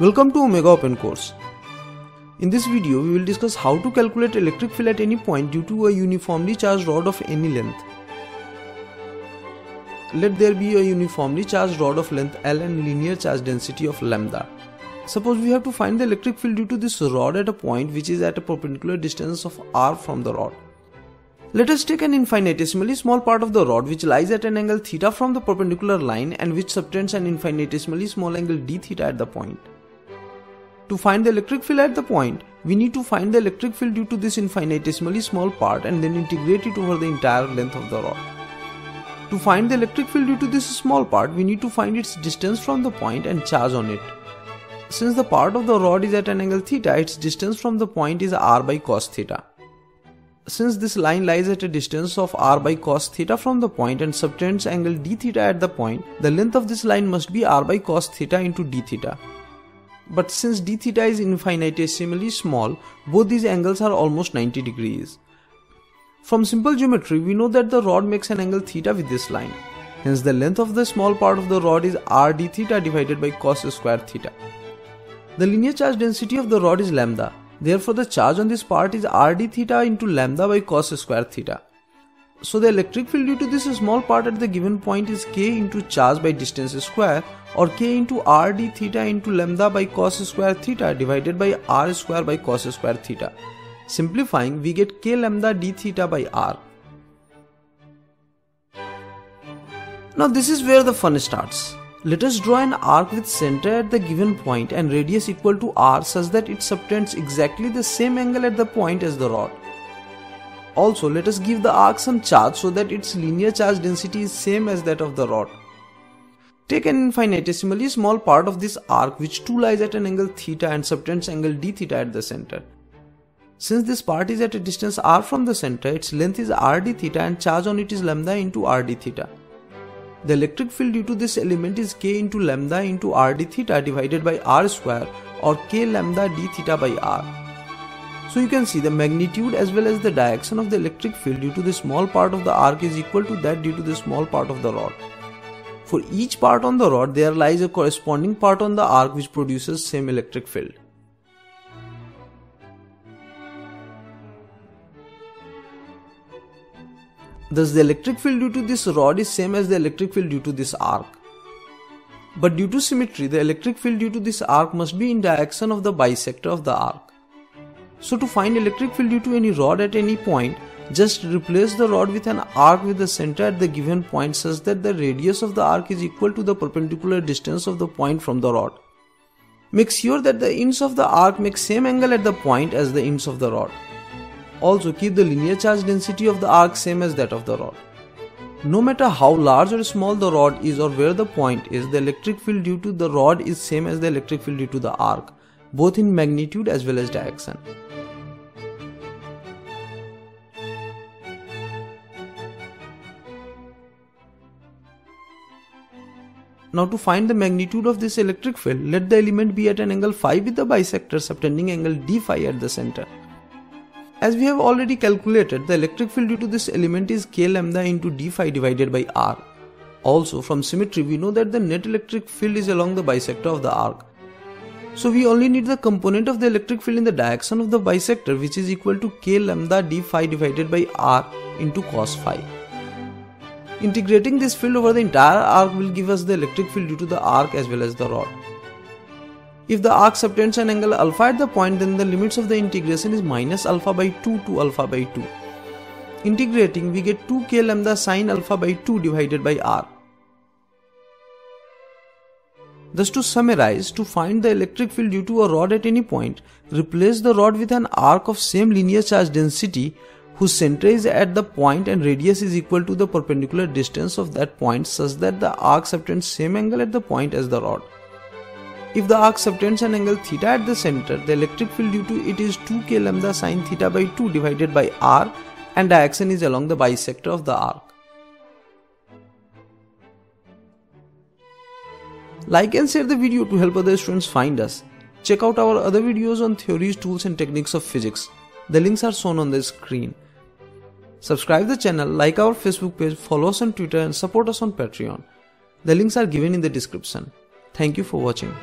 Welcome to Omega Open Course. In this video, we will discuss how to calculate electric field at any point due to a uniformly charged rod of any length. Let there be a uniformly charged rod of length L and linear charge density of lambda. Suppose we have to find the electric field due to this rod at a point which is at a perpendicular distance of r from the rod. Let us take an infinitesimally small part of the rod which lies at an angle theta from the perpendicular line and which subtends an infinitesimally small angle d theta at the point. To find the electric field at the point, we need to find the electric field due to this infinitesimally small part and then integrate it over the entire length of the rod. To find the electric field due to this small part, we need to find its distance from the point and charge on it. Since the part of the rod is at an angle theta, its distance from the point is r by cos theta. Since this line lies at a distance of r by cos theta from the point and subtends angle d theta at the point, the length of this line must be r by cos theta into d theta. But since d theta is infinitesimally small, both these angles are almost 90 degrees. From simple geometry, we know that the rod makes an angle theta with this line. Hence the length of the small part of the rod is r d theta divided by cos square theta. The linear charge density of the rod is lambda. Therefore the charge on this part is r d theta into lambda by cos square theta. So the electric field due to this small part at the given point is k into charge by distance square or k into r d theta into lambda by cos square theta divided by r square by cos square theta. Simplifying, we get k lambda d theta by r. Now this is where the fun starts. Let us draw an arc with center at the given point and radius equal to r such that it subtends exactly the same angle at the point as the rod. Also, let us give the arc some charge so that its linear charge density is same as that of the rod. Take an infinitesimally small part of this arc which too lies at an angle theta and subtends angle d theta at the center. Since this part is at a distance r from the center, its length is r d theta and charge on it is lambda into r d theta. The electric field due to this element is k into lambda into r d theta divided by r square or k lambda d theta by r. So you can see the magnitude as well as the direction of the electric field due to the small part of the arc is equal to that due to the small part of the rod. For each part on the rod there lies a corresponding part on the arc which produces same electric field. Thus the electric field due to this rod is same as the electric field due to this arc. But due to symmetry, the electric field due to this arc must be in direction of the bisector of the arc. So to find electric field due to any rod at any point, just replace the rod with an arc with the center at the given point such that the radius of the arc is equal to the perpendicular distance of the point from the rod. Make sure that the ends of the arc make same angle at the point as the ends of the rod. Also keep the linear charge density of the arc same as that of the rod. No matter how large or small the rod is or where the point is, the electric field due to the rod is same as the electric field due to the arc, both in magnitude as well as direction. Now to find the magnitude of this electric field, let the element be at an angle phi with the bisector subtending angle d phi at the center. As we have already calculated, the electric field due to this element is k lambda into d phi divided by r. Also, from symmetry, we know that the net electric field is along the bisector of the arc. So we only need the component of the electric field in the direction of the bisector which is equal to k lambda d phi divided by r into cos phi. Integrating this field over the entire arc will give us the electric field due to the arc as well as the rod. If the arc subtends an angle alpha at the point then the limits of the integration is minus alpha by 2 to alpha by 2. Integrating we get 2k lambda sine alpha by 2 divided by r. Thus to summarize, to find the electric field due to a rod at any point, replace the rod with an arc of same linear charge density whose center is at the point and radius is equal to the perpendicular distance of that point such that the arc subtends same angle at the point as the rod. If the arc subtends an angle theta at the center, the electric field due to it is 2k lambda sine theta by 2 divided by r and direction is along the bisector of the arc. Like and share the video to help other students find us. Check out our other videos on theories, tools and techniques of physics. The links are shown on the screen. Subscribe the channel, like our Facebook page, follow us on Twitter and support us on Patreon. The links are given in the description. Thank you for watching.